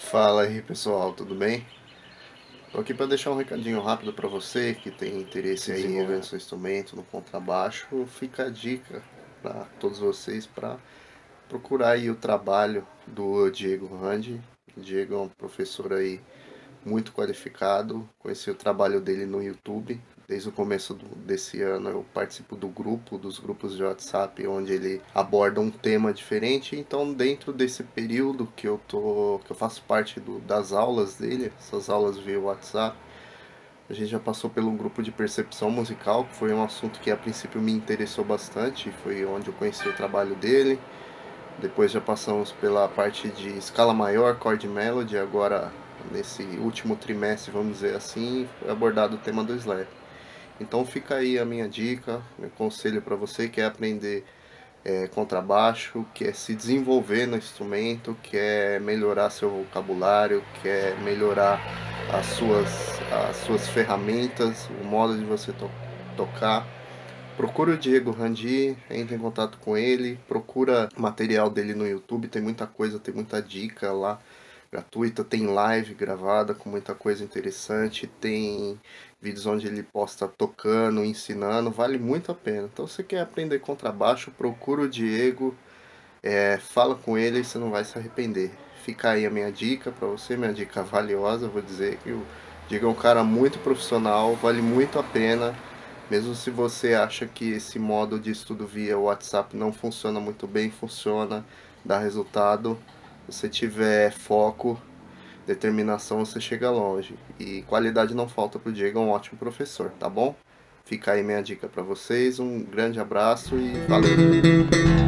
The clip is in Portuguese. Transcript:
Fala aí pessoal, tudo bem? Tô aqui para deixar um recadinho rápido para você que tem interesse em desenvolver seu instrumento, no contrabaixo. Fica a dica para todos vocês para procurar aí o trabalho do Diego Randi. Diego é um professor aí muito qualificado. Conheci o trabalho dele no YouTube. Desde o começo do, desse ano eu participo do grupo, dos grupos de WhatsApp, onde ele aborda um tema diferente. Então, dentro desse período que eu tô, que eu faço parte do, das aulas dele, essas aulas via WhatsApp, a gente já passou pelo grupo de percepção musical, que foi um assunto que a princípio me interessou bastante, foi onde eu conheci o trabalho dele. Depois já passamos pela parte de escala maior, chord melody, agora nesse último trimestre, vamos dizer assim, foi abordado o tema do slap. Então fica aí a minha dica, meu conselho para você que quer aprender é, contrabaixo, quer se desenvolver no instrumento, quer melhorar seu vocabulário, quer melhorar as suas, as suas ferramentas, o modo de você to tocar. Procura o Diego Randi, entre em contato com ele, procura material dele no YouTube, tem muita coisa, tem muita dica lá gratuita, tem live gravada com muita coisa interessante, tem vídeos onde ele posta tocando, ensinando, vale muito a pena. Então se você quer aprender contrabaixo, procura o Diego, é, fala com ele e você não vai se arrepender. Fica aí a minha dica para você, minha dica valiosa, vou dizer que o Diego é um cara muito profissional, vale muito a pena. Mesmo se você acha que esse modo de estudo via WhatsApp não funciona muito bem, funciona, dá resultado. Você tiver foco, determinação, você chega longe. E qualidade não falta pro Diego, é um ótimo professor, tá bom? Fica aí minha dica para vocês, um grande abraço e valeu!